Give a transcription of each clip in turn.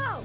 Go!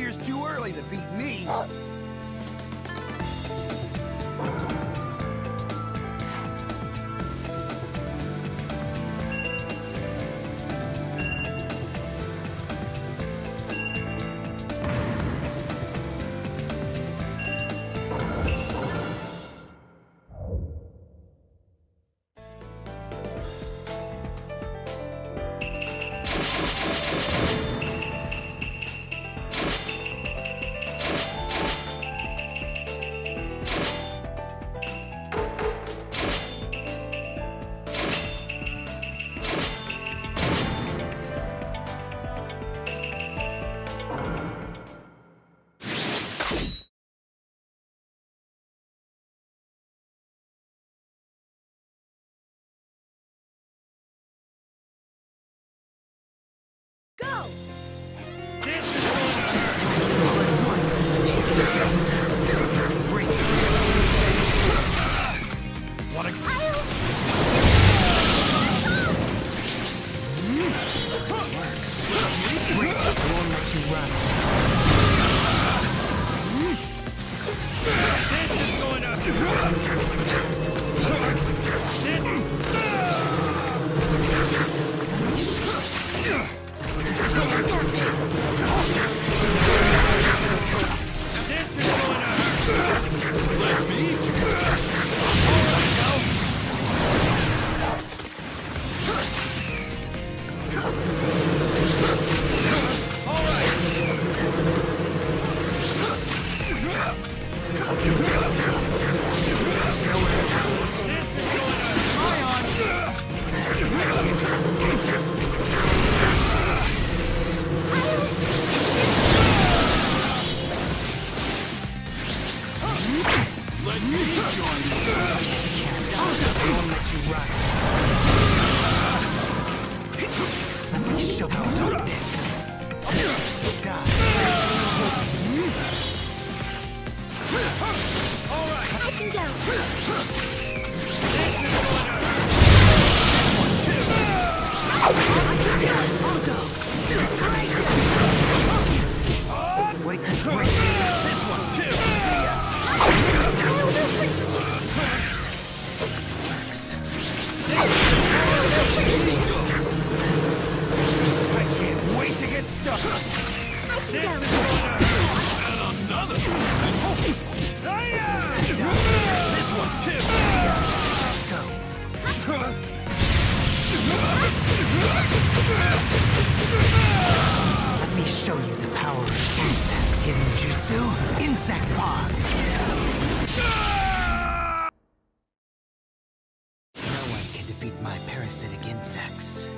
Years too early to beat me! Go! Go. parasitic insects.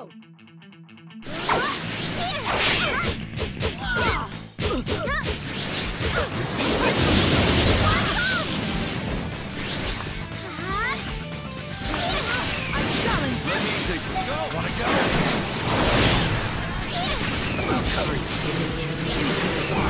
go! I'll cover you. Give me a chance to